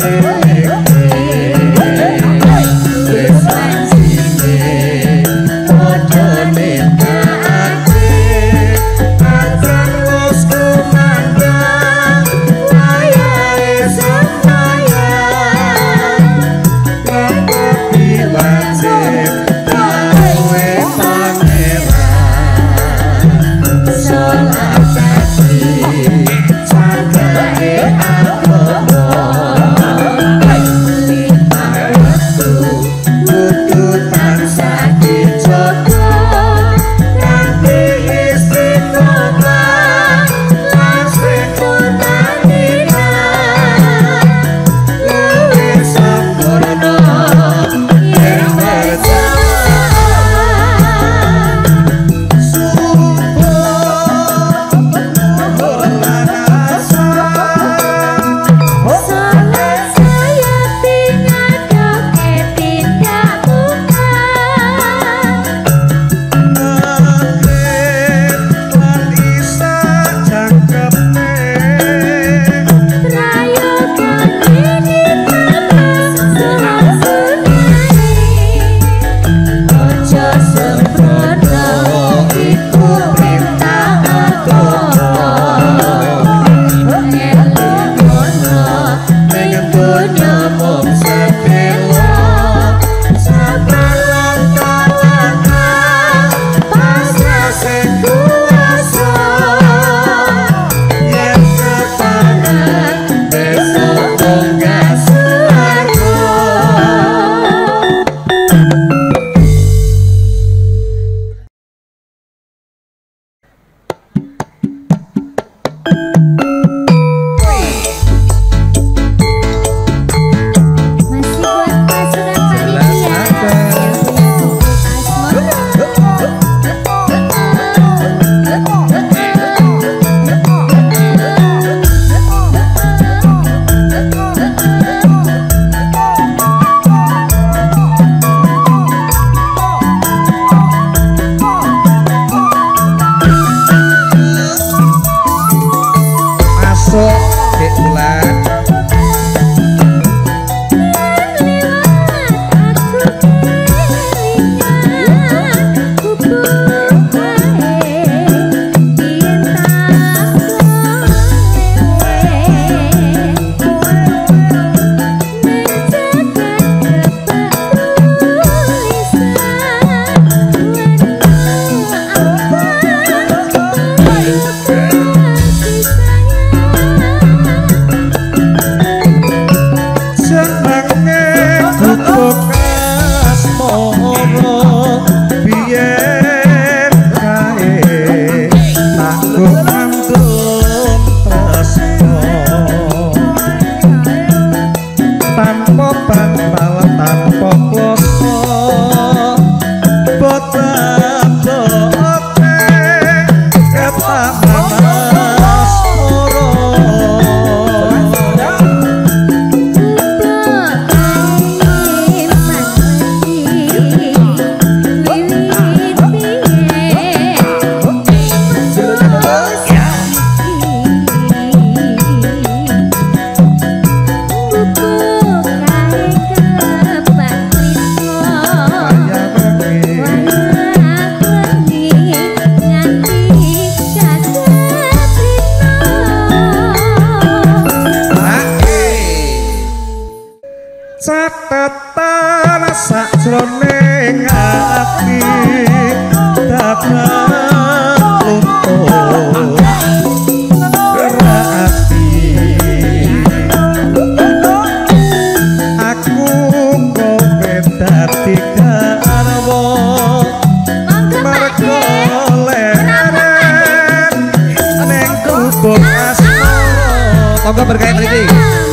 Thank you.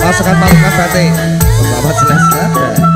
Masakan Maruka Sate. Selamat sejahtera.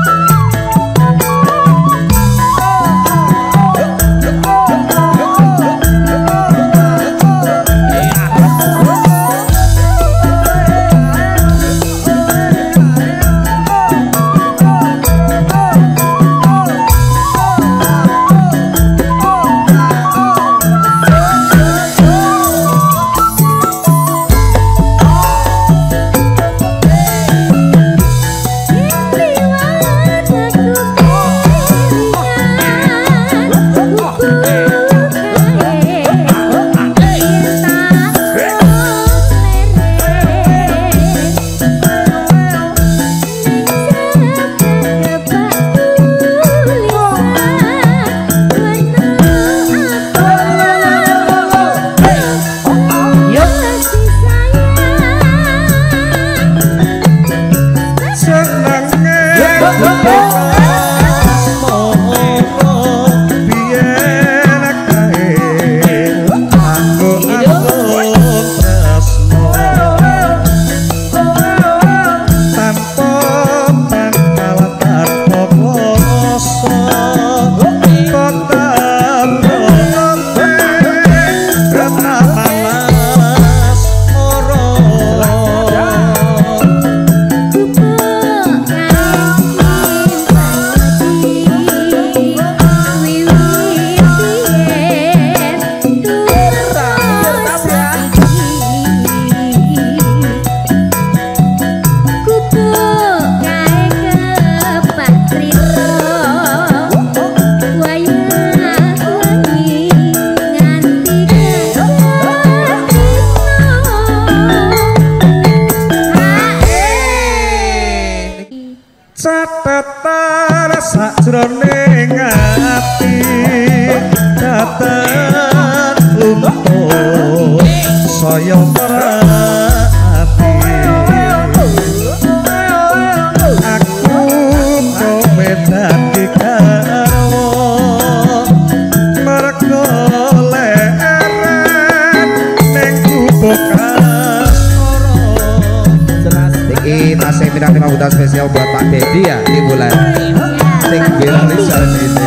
让你再美。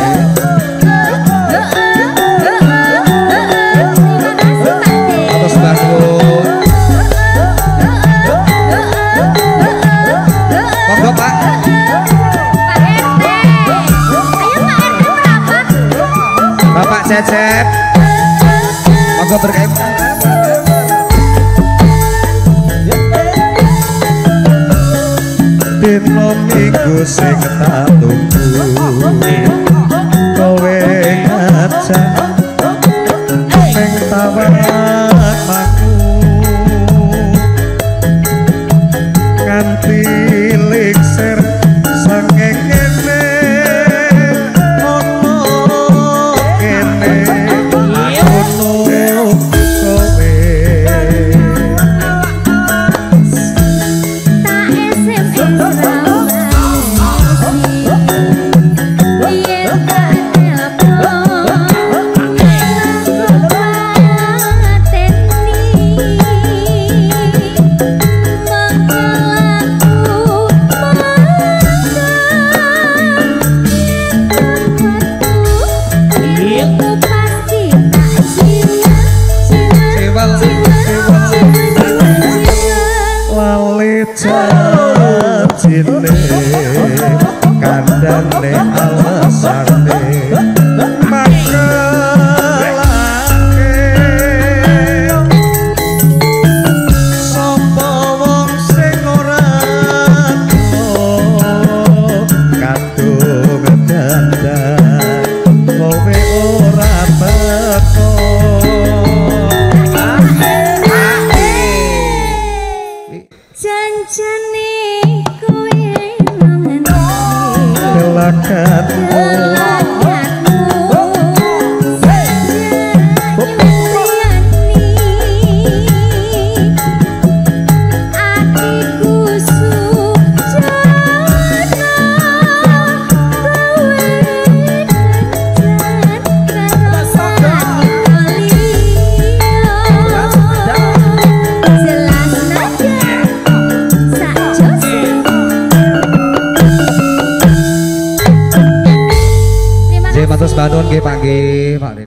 jeneng kowe nang endi Kula nuwun nggih Pak nggih Pak